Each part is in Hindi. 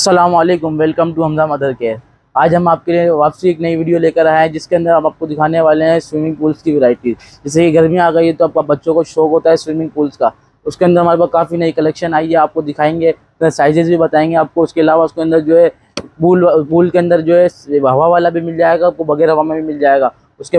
Aslam welcome to Hamza mother care आज हम आपके लिए वापसी एक नई वीडियो लेकर आए हैं, जिसके अंदर हम आपको दिखाने वाले हैं स्विमिंग पूल्स की वैरायटी जैसे कि गर्मी आ गई है तो आपका बच्चों को शौक होता है स्विमिंग पूल्स का। उसके अंदर हमारे पास काफ़ी नई कलेक्शन आई है, आपको दिखाएँगे साइजेस भी बताएँगे आपको। उसके अलावा उसके अंदर जो है पूल पूल के अंदर जो है, हवा वाला भी मिल जाएगा, आपको बगैर हवा में भी मिल जाएगा। उसके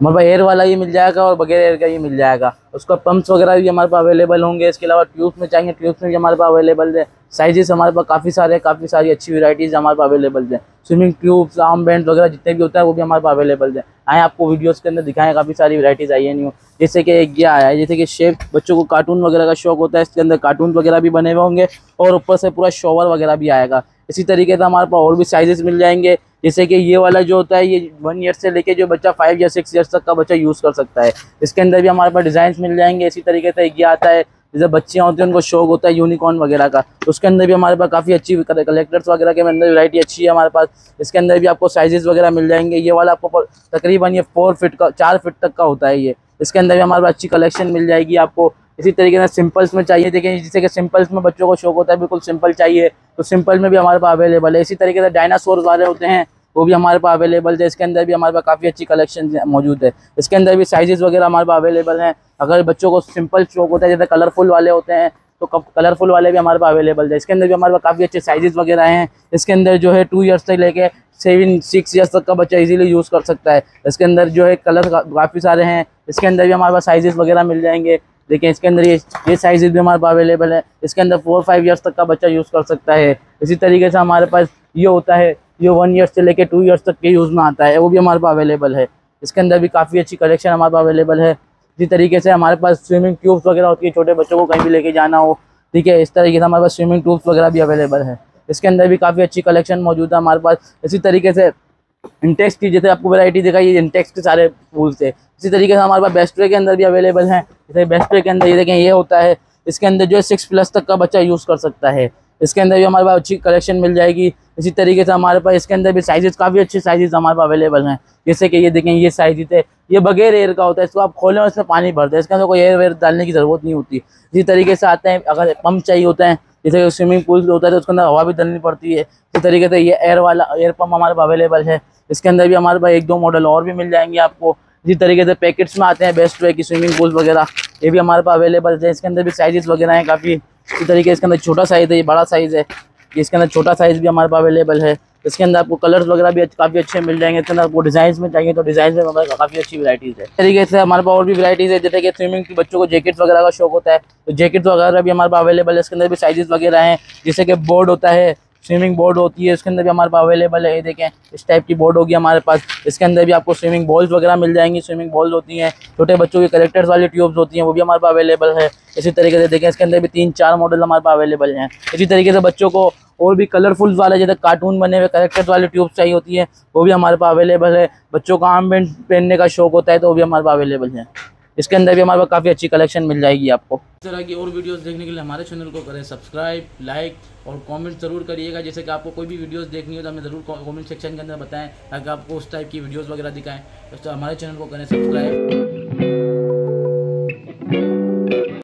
हमारे पास एयर वाला ही मिल जाएगा और बगैर एयर का ही मिल जाएगा। उसका पंप्स वगैरह भी हमारे पास अवेलेबल होंगे। इसके अलावा ट्यूब्स में चाहिए ट्यूब्स में भी हमारे पास अवेलेबल है। साइजेस हमारे पास काफ़ी सारे काफ़ी सारी अच्छी वेराइटीज़ हमारे पास अवेलेबल है। स्विमिंग ट्यूब्स आर्म बैंड वगैरह जितने भी होता है, वो भी हमारे पास अवेलेबल है। आए आपको वीडियोज़ के अंदर दिखाएँ, काफ़ी सारी वेराइटीज़ आई है न्यू जैसे कि एक ये आया है, जैसे कि शेप बच्चों को कार्टून वगैरह का शौक होता है, इसके अंदर कार्टून वगैरह भी बने हुए होंगे और ऊपर से पूरा शॉवर वगैरह भी आएगा। इसी तरीके से हमारे पास और भी साइजेस मिल जाएँगे। जैसे कि ये वाला जो होता है, ये वन ईयर से लेके जो बच्चा फाइव या सिक्स ईयर्स तक का बच्चा यूज़ कर सकता है। इसके अंदर भी हमारे पास डिज़ाइन मिल जाएँगे, इसी तरीके से ये आता है। जैसे बच्चियाँ होती हैं, उनको शौक होता है यूनिकॉर्न वगैरह का। उसके अंदर भी हमारे पास काफ़ी अच्छी कलेक्टर्स वगैरह के अंदर वैरायटी अच्छी है हमारे पास। इसके अंदर भी आपको साइजेस वगैरह मिल जाएँगे। ये वाला आपको तकरीबन ये फोर फिट का, चार फिट तक का होता है ये। इसके अंदर भी हमारे पास अच्छी कलेक्शन मिल जाएगी आपको। इसी तरीके से सिंपल्स में चाहिए। देखें जैसे कि सिंपल्स में बच्चों को शौक होता है, बिल्कुल सिंपल चाहिए। तो सिंपल में भी हमारे पास अवेलेबल है। इसी तरीके से डायनासोर वाले होते हैं, वो भी हमारे पास अवेलेबल है। इसके अंदर भी हमारे पास काफ़ी अच्छी कलेक्शन मौजूद है। इसके अंदर भी साइजेस वगैरह हमारे पास अवेलेबल हैं। अगर बच्चों को सिंपल शौक होता है, जैसे कलरफुल वाले होते हैं तो कलरफुल वाले भी हमारे पास अवेलेबल है। इसके अंदर भी हमारे पास काफ़ी अच्छे साइजेस वगैरह हैं। इसके अंदर जो है टू ईयर्स तक लेके सेवन सिक्स ईयर्स तक का बच्चा इजीली यूज़ कर सकता है। इसके अंदर जो है कलर काफ़ी सारे हैं। इसके अंदर भी हमारे पास साइजेस वगैरह मिल जाएँगे। देखिए, इसके अंदर ये ये साइजेस भी हमारे पास अवेलेबल है। इसके अंदर फोर फाइव ईयर्स तक का बच्चा यूज़ कर सकता है। इसी तरीके से हमारे पास ये होता है, ये वन ईयर्स से लेकर टू ईयर्स तक के यूज़ में आता है, वो भी हमारे पास अवेलेबल है। इसके अंदर भी काफ़ी अच्छी कलेक्शन हमारे पास अवेलेबल है। इसी तरीके से हमारे पास स्विमिंग ट्यूब्स वगैरह होती है, छोटे बच्चों को कहीं भी लेके जाना हो, ठीक है, इस तरीके से हमारे पास स्विमिंग ट्यूब्स वगैरह भी अवेलेबल है। इसके अंदर भी काफ़ी अच्छी कलेक्शन मौजूद है हमारे पास। इसी तरीके से इंटेक्स की, जैसे आपको वैरायटी दिखाई इंटेक्स के सारे फूल्स है। इसी तरीके से हमारे पास बेस्ट वे के अंदर भी अवेलेबल हैं। जैसे बेस्ट के अंदर, ये देखें, ये होता है, इसके अंदर जो है सिक्स प्लस तक का बच्चा यूज़ कर सकता है। इसके अंदर भी हमारे पास अच्छी कलेक्शन मिल जाएगी, इसी तरीके से हमारे पास, इसके अंदर भी साइजेस काफ़ी अच्छे साइजेस हमारे पास अवेलेबल हैं। जैसे कि ये देखें, ये साइज़ है ये बगैर एयर का होता है, इसको आप खोलें और इसमें पानी भरते हैं इसके अंदर कोई एयर वेयर डालने की ज़रूरत नहीं होती। इसी तरीके से आते हैं, अगर पम्प चाहिए होता है, जैसे स्विमिंग पूल होता है तो उसके अंदर हवा भी डालनी पड़ती है। इसी तरीके से ये एयर वाला एयर पम्प हमारे पास अवेलेबल है। इसके अंदर भी हमारे पास एक दो मॉडल और भी मिल जाएँगे आपको। इसी तरीके से पैकेट्स में आते हैं बेस्ट वे की स्विमिंग पूल वगैरह, ये भी हमारे पास अवेलेबल है। इसके अंदर भी साइजेस वगैरह हैं काफ़ी। इसी तरीके इसके अंदर छोटा साइज़ है, ये बड़ा साइज़ है। इसके अंदर छोटा साइज़ भी हमारे पास अवेलेबल है। इसके अंदर आपको कलर्स वगैरह भी काफ़ी अच्छे मिल जाएँगे। इसके अंदर आपको डिज़ाइन में चाहिए तो डिज़ाइन में हमारे काफ़ी अच्छी वैराइटीज़ है। तरीके से हमारे पास और भी वैराइटीज़ है, जैसे कि स्विमिंग की बच्चों को जैकेट्स वगैरह का शौक होता है तो जैकेट्स वगैरह भी हमारे पास अवेलेबल है। इसके अंदर भी साइजेस वगैरह हैं, जैसे कि बोर्ड होता है स्विमिंग बोर्ड होती है, इसके अंदर भी हमारे पास अवेलेबल है। ये देखें, इस टाइप की बोर्ड होगी हमारे पास। इसके अंदर भी आपको स्विमिंग बॉल्स वगैरह मिल जाएँगी। स्विमिंग बॉल्स होती हैं, छोटे बच्चों की कलेक्टर्स वाली ट्यूब्स होती हैं, वो भी हमारे पास अवेलेबल है। इसी तरीके से देखें, इसके अंदर भी तीन चार मॉडल हमारे पास अवेलेबल हैं। इसी तरीके से बच्चों को और भी कलरफुल वाले, जैसे कार्टून बने हुए करेक्टर्स वाले ट्यूब्स चाहिए होती हैं, वो भी हमारे पास अवेलेबल है। बच्चों का आर्म बैंड पहनने का शौक होता है तो वो भी हमारे पास अवेलेबल है। इसके अंदर भी हमारे पास काफ़ी अच्छी कलेक्शन मिल जाएगी आपको। इस तरह की और वीडियोस देखने के लिए हमारे चैनल को करें सब्सक्राइब लाइक और कमेंट ज़रूर करिएगा। जैसे कि आपको कोई भी वीडियोस देखनी हो तो हमें ज़रूर कमेंट सेक्शन के अंदर बताएँ, ताकि आपको उस टाइप की वीडियोस वगैरह दिखाएँ। तो हमारे चैनल को करें सब्सक्राइब